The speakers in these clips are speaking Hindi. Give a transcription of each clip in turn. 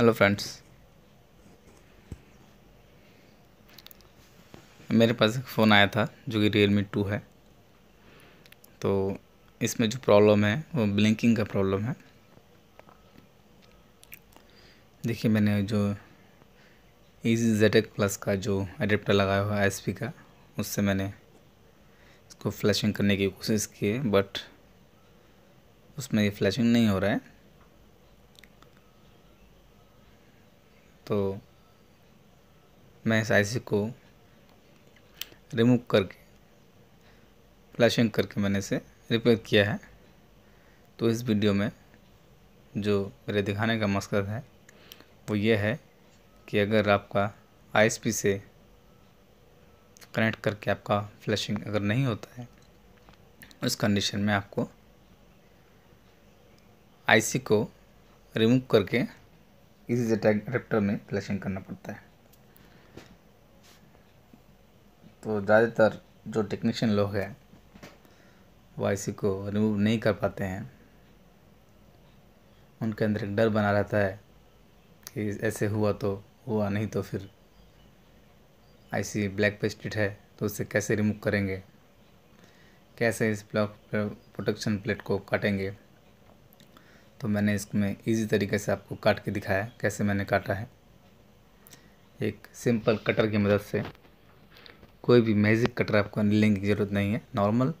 हेलो फ्रेंड्स मेरे पास एक फ़ोन आया था, जो कि रियल मी टू है। तो इसमें जो प्रॉब्लम है, वो ब्लिंकिंग का प्रॉब्लम है। देखिए, मैंने जो ईजी जेड प्लस का जो एडेप्टर लगाया हुआ है एस का, उससे मैंने इसको फ्लैशिंग करने की कोशिश की है बट उसमें ये फ्लैशिंग नहीं हो रहा है। तो मैं इस आईसी को रिमूव करके फ्लैशिंग करके मैंने इसे रिपेयर किया है। तो इस वीडियो में जो मेरे दिखाने का मकसद है, वो ये है कि अगर आपका आईएसपी से कनेक्ट करके आपका फ्लैशिंग अगर नहीं होता है, उस कंडीशन में आपको आईसी को रिमूव करके इसी अडेप्टर में फ्लैशिंग करना पड़ता है। तो ज़्यादातर जो टेक्नीशियन लोग हैं, वो आईसी को रिमूव नहीं कर पाते हैं। उनके अंदर एक डर बना रहता है कि ऐसे हुआ तो हुआ, नहीं तो फिर आईसी ब्लैक पेस्टेड है तो उसे कैसे रिमूव करेंगे? कैसे इस ब्लॉक प्रोटेक्शन प्लेट को काटेंगे? तो मैंने इसमें इजी तरीके से आपको काट के दिखाया कैसे मैंने काटा है। एक सिंपल कटर की मदद से कोई भी मैजिक कटर आपको लेने की ज़रूरत नहीं है। नॉर्मल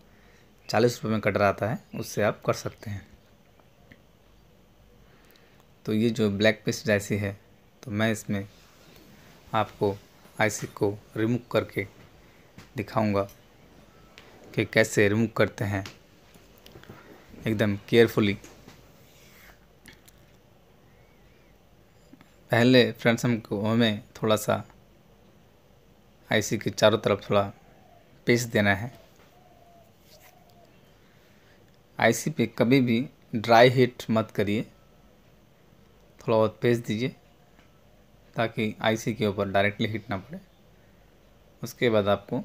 चालीस रुपये में कटर आता है, उससे आप कर सकते हैं। तो ये जो ब्लैक पेस्ट ऐसी है तो मैं इसमें आपको आईसी को रिमूव करके दिखाऊँगा कि कैसे रिमूव करते हैं। एकदम केयरफुली पहले फ्रेंड्स हमको, हमें थोड़ा सा आईसी के चारों तरफ़ थोड़ा पेस्ट देना है। आईसी पे कभी भी ड्राई हीट मत करिए। थोड़ा बहुत पेस्ट दीजिए, ताकि आईसी के ऊपर डायरेक्टली हीट ना पड़े। उसके बाद आपको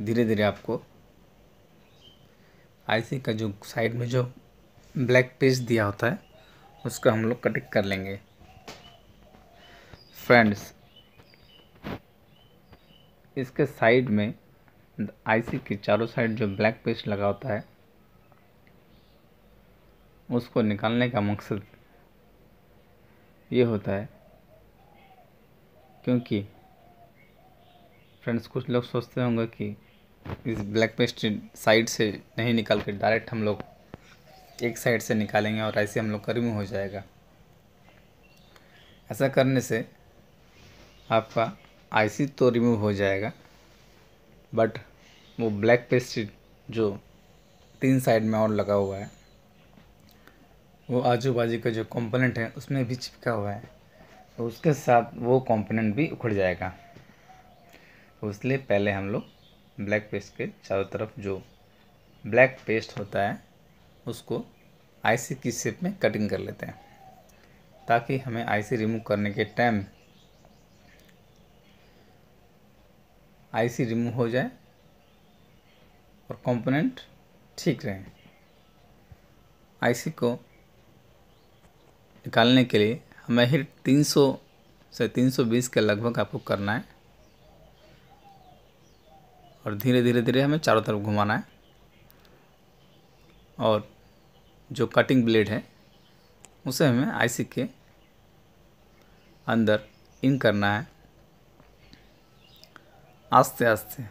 धीरे धीरे आपको आईसी का जो साइड में जो ब्लैक पेज दिया होता है, उसका हम लोग कटिंग कर लेंगे। फ्रेंड्स, इसके साइड में आईसी के चारों साइड जो ब्लैक पेस्ट लगा होता है, उसको निकालने का मकसद ये होता है क्योंकि फ्रेंड्स, कुछ लोग सोचते होंगे कि इस ब्लैक पेस्ट साइड से नहीं निकाल के डायरेक्ट हम लोग एक साइड से निकालेंगे और ऐसे हम लोग का रिमूव हो जाएगा। ऐसा करने से आपका आईसी तो रिमूव हो जाएगा बट वो ब्लैक पेस्ट जो तीन साइड में और लगा हुआ है, वो आजू बाजू का जो कंपोनेंट है, उसमें भी चिपका हुआ है। तो उसके साथ वो कंपोनेंट भी उखड़ जाएगा। तो इसलिए पहले हम लोग ब्लैक पेस्ट के चारों तरफ़ जो ब्लैक पेस्ट होता है उसको आईसी की शेप में कटिंग कर लेते हैं, ताकि हमें आईसी रिमूव करने के टाइम आईसी रिमूव हो जाए और कंपोनेंट ठीक रहे। आईसी को निकालने के लिए हमें ही 300 से 320 के लगभग आपको करना है, और धीरे धीरे धीरे हमें चारों तरफ़ घुमाना है, और जो कटिंग ब्लेड है, उसे हमें आईसी के अंदर इन करना है। आस्ते आस्ते,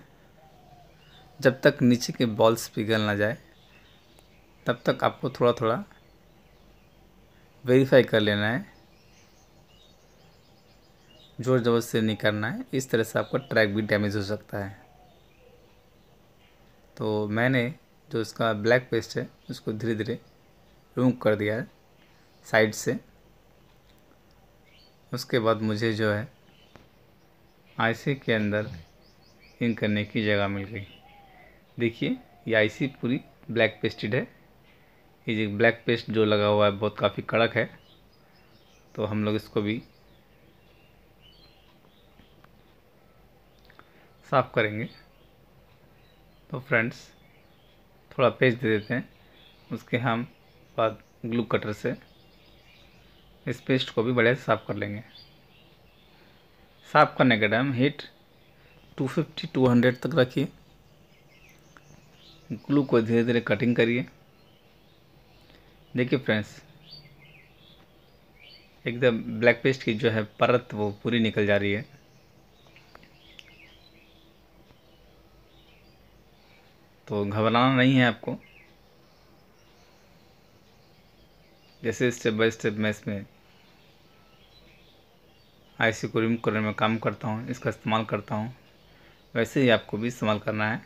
जब तक नीचे के बॉल्स पिघल ना जाए, तब तक आपको थोड़ा थोड़ा वेरीफाई कर लेना है। ज़ोर ज़बरदस्त से नहीं करना है, इस तरह से आपका ट्रैक भी डैमेज हो सकता है। तो मैंने जो इसका ब्लैक पेस्ट है, उसको धीरे धीरे रिमूव कर दिया है, साइड से। उसके बाद मुझे जो है आईसी के अंदर इन करने की जगह मिल गई। देखिए, ये आईसी पूरी ब्लैक पेस्टेड है। ये जो ब्लैक पेस्ट जो लगा हुआ है, बहुत काफ़ी कड़क है। तो हम लोग इसको भी साफ़ करेंगे। तो फ्रेंड्स, थोड़ा पेस्ट दे देते हैं। उसके हम बाद ग्लू कटर से इस पेस्ट को भी बढ़िया से साफ़ कर लेंगे। साफ़ करने के टाइम हीट 250 200 तक रखिए। ग्लू को धीरे धीरे कटिंग करिए। देखिए फ्रेंड्स एकदम ब्लैक पेस्ट की जो है परत वो पूरी निकल जा रही है। तो घबराना नहीं है आपको। जैसे स्टेप बाय स्टेप मैं इसमें आईसी को रिमूव करने में काम करता हूँ, इसका इस्तेमाल करता हूँ, वैसे ही आपको भी इस्तेमाल करना है।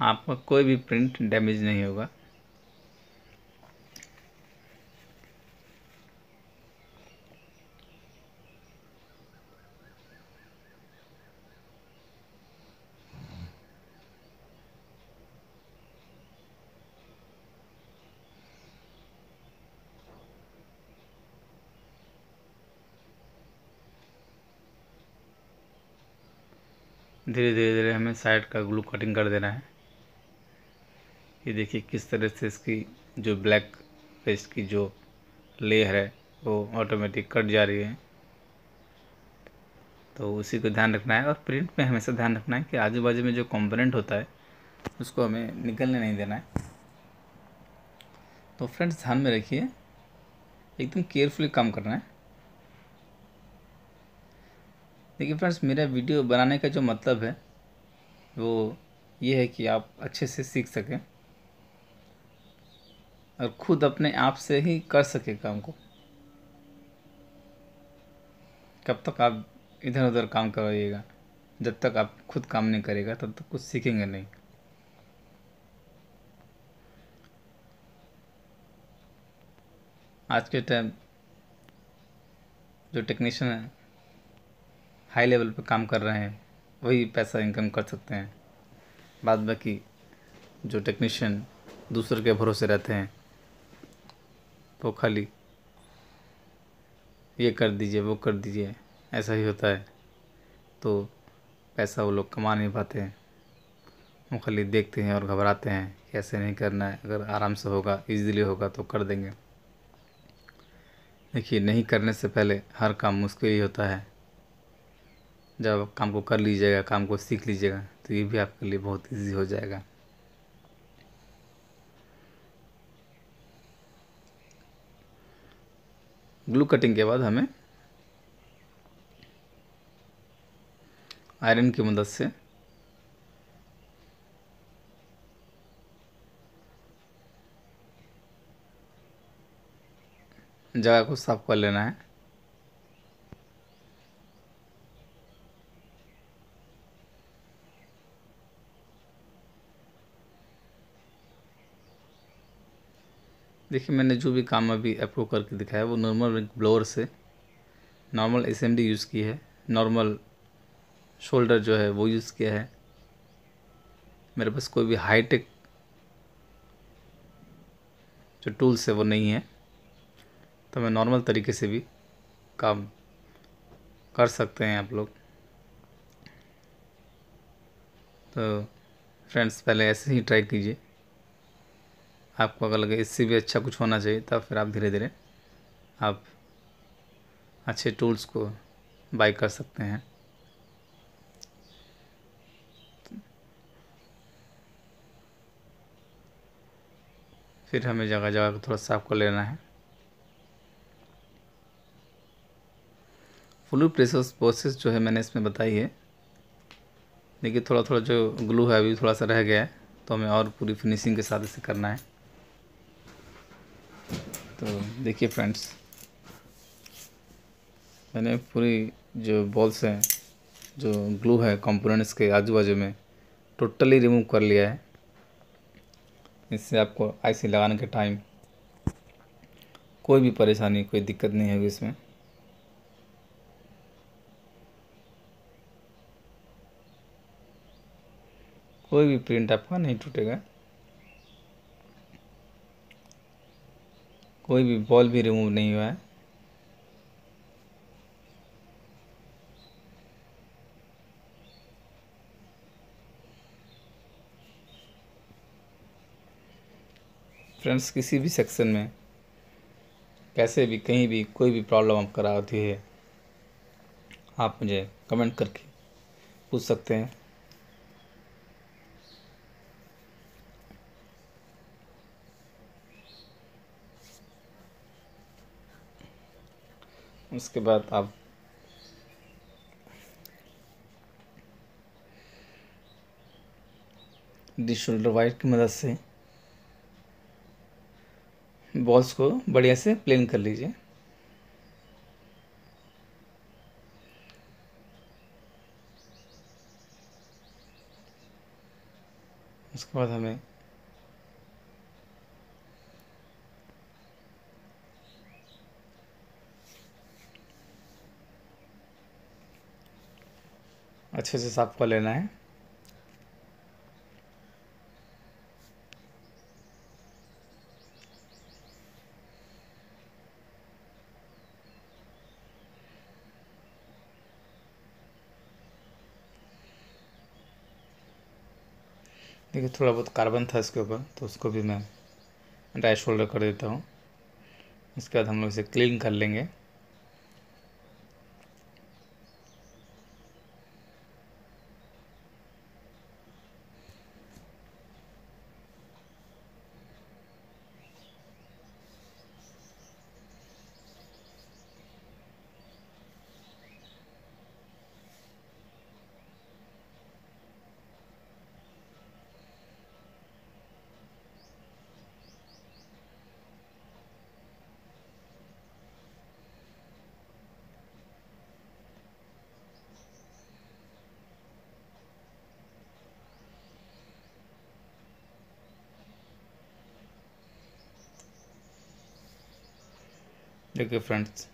आपका कोई भी प्रिंट डैमेज नहीं होगा। धीरे धीरे धीरे हमें साइड का ग्लू कटिंग कर देना है। ये देखिए किस तरह से इसकी जो ब्लैक पेस्ट की जो लेयर है, वो ऑटोमेटिक कट जा रही है। तो उसी को ध्यान रखना है और प्रिंट में हमेशा ध्यान रखना है कि आजू बाजू में जो कंपोनेंट होता है, उसको हमें निकलने नहीं देना है। तो फ्रेंड्स ध्यान में रखिए, एकदम केयरफुली काम करना है। देखिए फ्रेंड्स, मेरा वीडियो बनाने का जो मतलब है, वो ये है कि आप अच्छे से सीख सकें और खुद अपने आप से ही कर सके काम को। कब तक आप इधर उधर काम करवाइएगा जब तक आप खुद काम नहीं करेगा, तब तक कुछ सीखेंगे नहीं। आज के टाइम जो टेक्नीशियन है हाई लेवल पे काम कर रहे हैं, वही पैसा इनकम कर सकते हैं। बाद बाकी जो टेक्नीशियन दूसरे के भरोसे रहते हैं तो खाली ये कर दीजिए, वो कर दीजिए, ऐसा ही होता है। तो पैसा वो लोग कमा नहीं पाते हैं। वो खाली देखते हैं और घबराते हैं कैसे नहीं करना है, अगर आराम से होगा इजीली होगा तो कर देंगे। देखिए, नहीं करने से पहले हर काम मुश्किल ही होता है। जब आप काम को कर लीजिएगा, काम को सीख लीजिएगा तो ये भी आपके लिए बहुत इजी हो जाएगा। ग्लू कटिंग के बाद हमें आयरन की मदद से जगह को साफ़ कर लेना है। देखिए, मैंने जो भी काम अभी अप्रूव करके दिखाया वो नॉर्मल ब्लोअर से नॉर्मल एसएमडी यूज़ की है। नॉर्मल शोल्डर जो है, वो यूज़ किया है। मेरे पास कोई भी हाईटेक जो टूल्स है, वो नहीं है। तो मैं नॉर्मल तरीके से भी काम कर सकते हैं आप लोग। तो फ्रेंड्स पहले ऐसे ही ट्राई कीजिए। आपको अगर लगे इससे भी अच्छा कुछ होना चाहिए, तब फिर आप धीरे धीरे आप अच्छे टूल्स को बाई कर सकते हैं। फिर हमें जगह जगह को थोड़ा साफ़ कर लेना है। फुल प्रेसस प्रोसेस जो है मैंने इसमें बताई है। देखिए थोड़ा थोड़ा जो ग्लू है, अभी थोड़ा सा रह गया है तो हमें और पूरी फिनिशिंग के साथ इसे करना है। तो देखिए फ्रेंड्स मैंने पूरी जो बॉल्स हैं, जो ग्लू है कंपोनेंट्स के आजू बाजू में टोटली रिमूव कर लिया है। इससे आपको आईसी लगाने के टाइम कोई भी परेशानी, कोई दिक्कत नहीं होगी इसमें। कोई भी प्रिंट आपका नहीं टूटेगा। कोई भी बॉल भी रिमूव नहीं हुआ है। फ्रेंड्स किसी भी सेक्शन में कैसे भी, कहीं भी कोई भी प्रॉब्लम आपको होती है, आप मुझे कमेंट करके पूछ सकते हैं। उसके बाद आप डिश शोल्डर वायर की मदद से बॉल्स को बढ़िया से प्लेन कर लीजिए। उसके बाद हमें अच्छे से साफ़ कर लेना है। देखिए, थोड़ा बहुत कार्बन था इसके ऊपर तो उसको भी मैं ड्राई शोल्डर कर देता हूँ। इसके बाद हम लोग इसे क्लीन कर लेंगे। देखिए फ्रेंड्स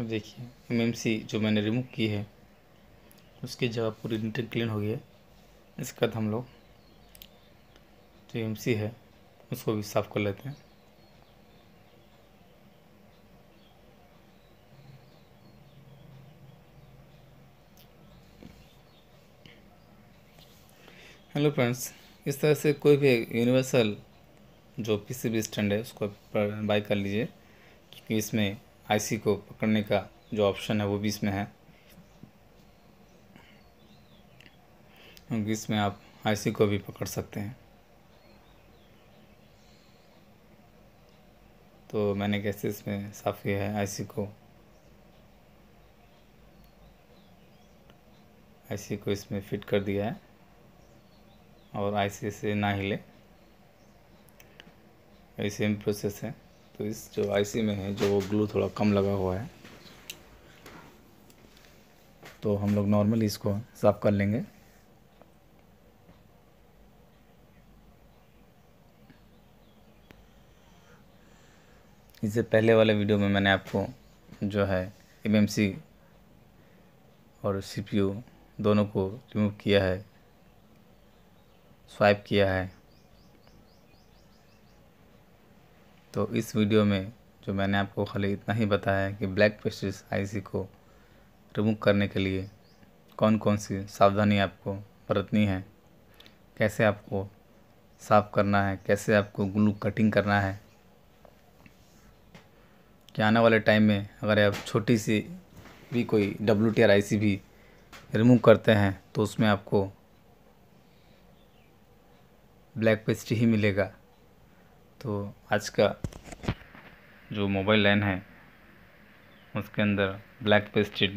अब देखिए एमएमसी जो मैंने रिमूव की है, उसकी जगह पूरी नीट क्लीन हो गई है। इसके बाद हम लोग, जो एम सी है, उसको भी साफ़ कर लेते हैं। हेलो फ्रेंड्स इस तरह से कोई भी यूनिवर्सल जो पीसीबी स्टैंड है, उसको बाई कर लीजिए, क्योंकि इसमें आईसी को पकड़ने का जो ऑप्शन है, वो भी इसमें है। क्योंकि इसमें आप आईसी को भी पकड़ सकते हैं। तो मैंने कैसे इसमें साफ़ किया है आईसी को? आईसी को इसमें फिट कर दिया है, और आईसी से ना हिले। ये सेम प्रोसेस है। तो इस जो आईसी में है, जो ग्लू थोड़ा कम लगा हुआ है तो हम लोग नॉर्मली इसको साफ़ कर लेंगे। इससे पहले वाले वीडियो में मैंने आपको जो है एमएमसी और सीपीयू दोनों को रिमूव किया है स्वाइप किया है। तो इस वीडियो में जो मैंने आपको खाली इतना ही बताया है कि ब्लैक पेस्टिस आईसी को रिमूव करने के लिए कौन कौन सी सावधानी आपको बरतनी है, कैसे आपको साफ़ करना है, कैसे आपको ग्लू कटिंग करना है, कि आने वाले टाइम में अगर आप छोटी सी भी कोई W T R I C भी रिमूव करते हैं तो उसमें आपको ब्लैक पेस्ट ही मिलेगा। तो आज का जो मोबाइल लाइन है, उसके अंदर ब्लैक पेस्टेड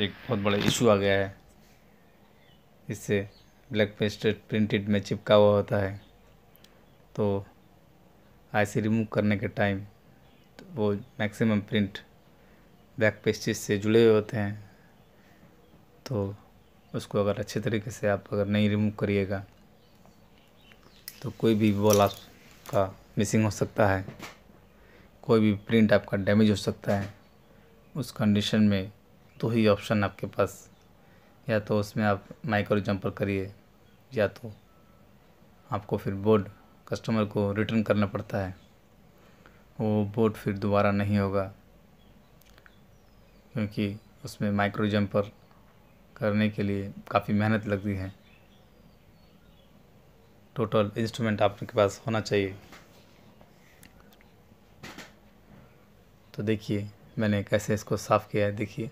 एक बहुत बड़ा इशू आ गया है। इससे ब्लैक पेस्टेड प्रिंटेड में चिपका हुआ होता है। तो ऐसे रिमूव करने के टाइम तो वो मैक्सिमम प्रिंट ब्लैक पेस्टिस से जुड़े हुए होते हैं। तो उसको अगर अच्छे तरीके से आप अगर नहीं रिमूव करिएगा तो कोई भी बॉल आपका मिसिंग हो सकता है। कोई भी प्रिंट आपका डैमेज हो सकता है। उस कंडीशन में दो ही ऑप्शन आपके पास। या तो उसमें आप माइक्रो जंपर करिए, या तो आपको फिर बोर्ड कस्टमर को रिटर्न करना पड़ता है। वो बोर्ड फिर दोबारा नहीं होगा, क्योंकि उसमें माइक्रो जंपर करने के लिए काफ़ी मेहनत लगती है। टोटल इंस्ट्रूमेंट आपके पास होना चाहिए। तो देखिए, मैंने कैसे इसको साफ़ किया है, देखिए।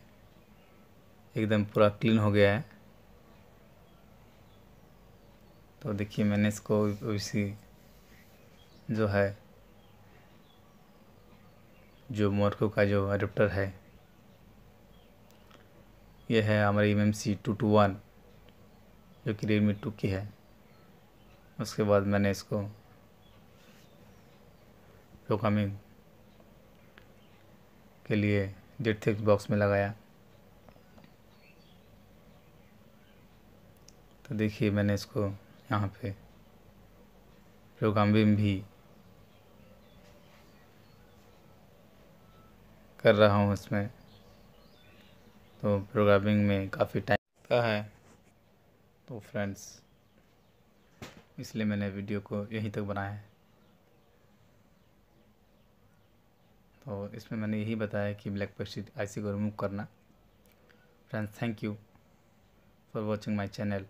एकदम पूरा क्लीन हो गया है। तो देखिए, मैंने इसको उसी जो है, जो मोरको का जो अडेप्टर है, ये है हमारी M M C two two one जो कि रेडमी टू की है। उसके बाद मैंने इसको प्रोग्रामिंग के लिए जेट थिक्स बॉक्स में लगाया। तो देखिए मैंने इसको यहाँ पे प्रोग्रामिंग भी कर रहा हूँ इसमें। तो प्रोग्रामिंग में काफ़ी टाइम का है। तो फ्रेंड्स, इसलिए मैंने वीडियो को यहीं तक बनाया है। तो इसमें मैंने यही बताया कि ब्लैक पेस्टिड आईसी को रिमूव करना। Friends thank you for watching my channel